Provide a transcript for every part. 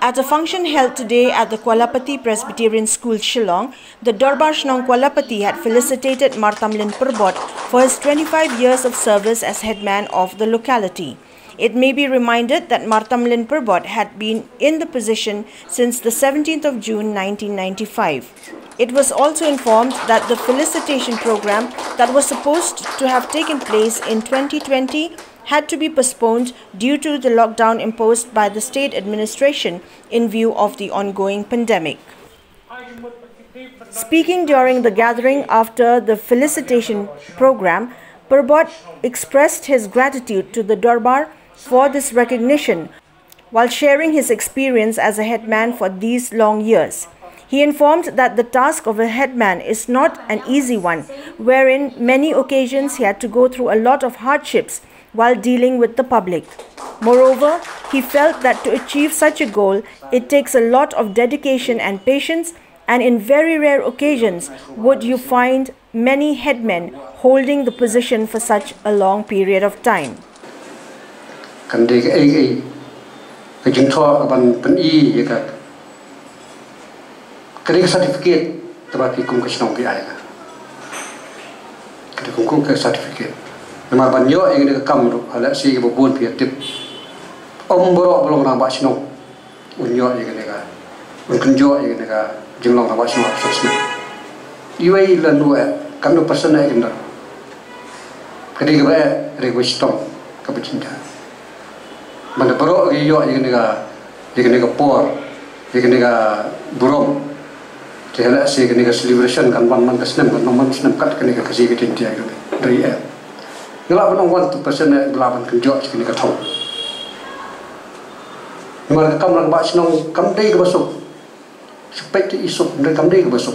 At a function held today at the Kualapati Presbyterian School, Shillong, the Darbar Shnong Kualapati had felicitated Martamlin Purbot for his 25 years of service as headman of the locality. It may be reminded that Martamlin Purbot had been in the position since the 17th of June 1995. It was also informed that the felicitation program that was supposed to have taken place in 2020 had to be postponed due to the lockdown imposed by the state administration in view of the ongoing pandemic. Speaking during the gathering after the felicitation program, Purbot expressed his gratitude to the Darbar for this recognition while sharing his experience as a headman for these long years. He informed that the task of a headman is not an easy one, wherein many occasions he had to go through a lot of hardships while dealing with the public. Moreover, he felt that to achieve such a goal, it takes a lot of dedication and patience, and in very rare occasions would you find many headmen holding the position for such a long period of time. Certificate nama banyo ing ne kam ru ala si bo bun pi tip om boro bolong na ba sino unyo ing ne ga un kunjo ing ne ga jinglong na ba sino so sino iwe la nu e kam no persona ing na kadi ga ba re go stom ka ba cinta mana boro gi yo ing ne ga ing ne ga por ing ne ga Tehla si kini ka celebration kan man man kasnem kan man kasnem kat kini ka kasi kitin tiya gitu dari eh ngelaban orang tu pasal nak ngelaban kerja sekali kat tahu. Mana kam lang ba sinong kam day ka basok. Sepek ti isok dari kam day ka basok.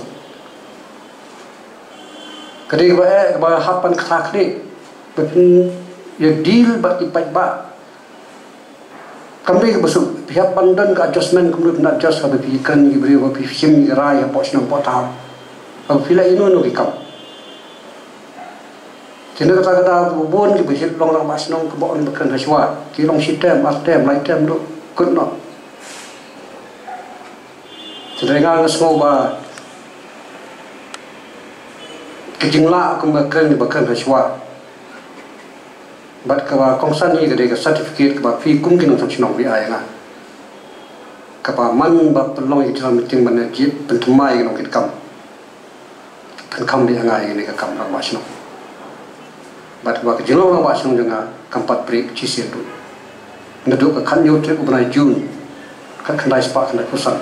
Kadi ba eh ba hapan kata kini. Betul ya deal ba ipat ba. Kam day ka basok. Pihak pandan ka adjustment kemudian nak adjust ka berpikan ni beri ba pihim ni rai apa sinong pot tahu. Kalau pila inu nu kam. Kena kata-kata bubun ki bihit long lang mas nong kebo ni bekan haswa. Ki long sitem, astem, laitem do kut no. Sedengar ngesmo ba kejingla ku bekan ni bekan haswa. Bat ka ba kongsan ni gede ka certificate ka ba fi kum kinong sang sinong bi ay nga. Ka ba man ba pelong i dalam meeting mana jip pentumai kinong kit kam. Kan kam di angai ni ka kam lang mas nong bat ba ke jelo wa sung janga kampat pri chi sia du ndu ka kan yo tre ubna jun kan kan dai spa kan kusan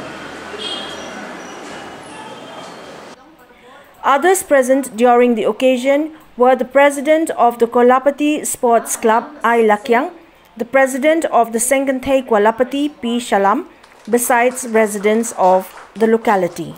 Others present during the occasion were the president of the Kolapati Sports Club, I Lakyang, the president of the Senganthai Kolapati, P. Shalam, besides residents of the locality.